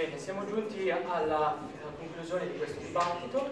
Bene, siamo giunti alla, alla conclusione di questo dibattito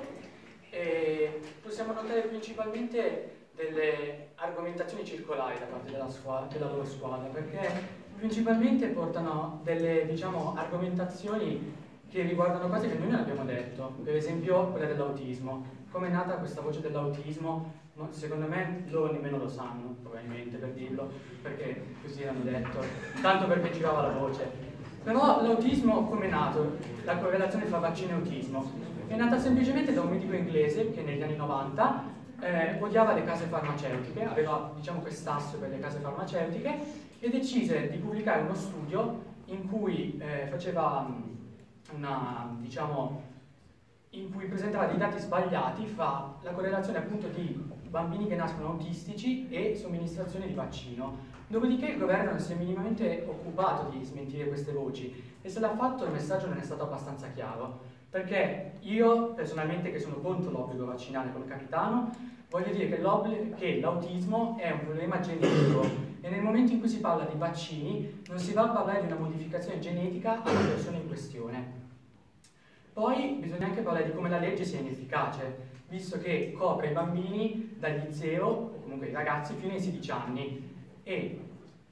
e possiamo notare principalmente delle argomentazioni circolari da parte della, squadra, della loro squadra, perché principalmente portano delle diciamo, argomentazioni che riguardano cose che noi non abbiamo detto, per esempio quella dell'autismo. Come è nata questa voce dell'autismo? Secondo me loro nemmeno lo sanno, probabilmente per dirlo, perché così hanno detto, tanto perché girava la voce. Però l'autismo come è nato? La correlazione fra vaccino e autismo? È nata semplicemente da un medico inglese che negli anni 90 eh, odiava le case farmaceutiche, aveva diciamo quest'asso per le case farmaceutiche e decise di pubblicare uno studio in cui eh, faceva una, diciamo, in cui presentava dei dati sbagliati fra la correlazione appunto di bambini che nascono autistici e somministrazione di vaccino. Dopodiché il governo non si è minimamente occupato di smentire queste voci e se l'ha fatto il messaggio non è stato abbastanza chiaro. Perché io personalmente che sono contro l'obbligo vaccinale come capitano, voglio dire che, che l'autismo è un problema genetico e nel momento in cui si parla di vaccini non si va a parlare di una modificazione genetica alla persona in questione. Poi bisogna anche parlare di come la legge sia inefficace, visto che copre i bambini dagli 0 o comunque i ragazzi fino ai 16 anni e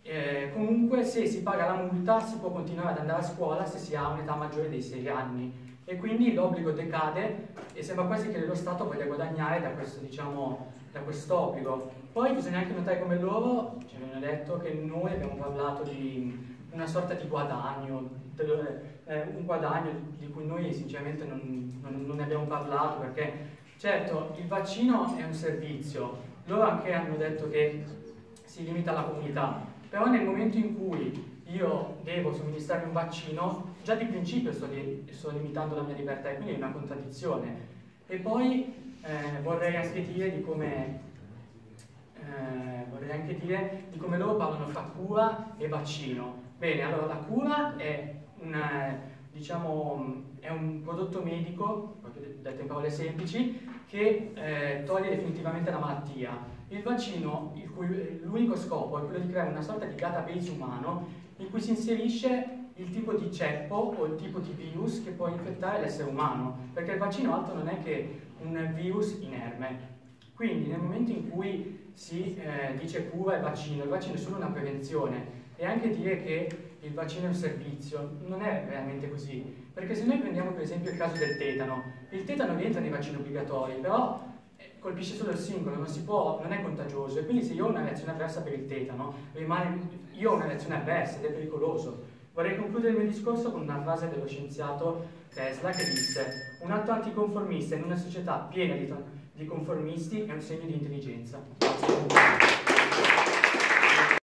eh, comunque se si paga la multa si può continuare ad andare a scuola se si ha un'età maggiore dei 6 anni e quindi l'obbligo decade e sembra quasi che lo Stato voglia guadagnare da questo diciamo, da quest'obbligo. Poi bisogna anche notare come loro ci hanno detto che noi abbiamo parlato di una sorta di guadagno, eh, un guadagno di cui noi sinceramente non, non, non ne abbiamo parlato perché certo il vaccino è un servizio, loro anche hanno detto che si limita alla comunità, però nel momento in cui io devo somministrare un vaccino, già di principio sto, li, sto limitando la mia libertà e quindi è una contraddizione. E poi eh, vorrei anche dire di come eh, vorrei anche dire di come loro parlano fra cura e vaccino. Bene, allora la cura è, una, diciamo, è un prodotto medico, detto in parole semplici, che eh, toglie definitivamente la malattia. Il vaccino, l'unico scopo è quello di creare una sorta di database umano in cui si inserisce il tipo di ceppo o il tipo di virus che può infettare l'essere umano, perché il vaccino altro non è che un virus inerme. Quindi nel momento in cui si eh, dice cura e vaccino, il vaccino è solo una prevenzione. E anche dire che il vaccino è un servizio non è veramente così, perché se noi prendiamo per esempio il caso del tetano, il tetano rientra nei vaccini obbligatori, però eh, colpisce solo il singolo, non, può, non è contagioso. E quindi se io ho una reazione avversa per il tetano, rimane, io ho una reazione avversa ed è pericoloso. Vorrei concludere il mio discorso con una frase dello scienziato Tesla che disse un atto anticonformista in una società piena di, di conformisti è un segno di intelligenza.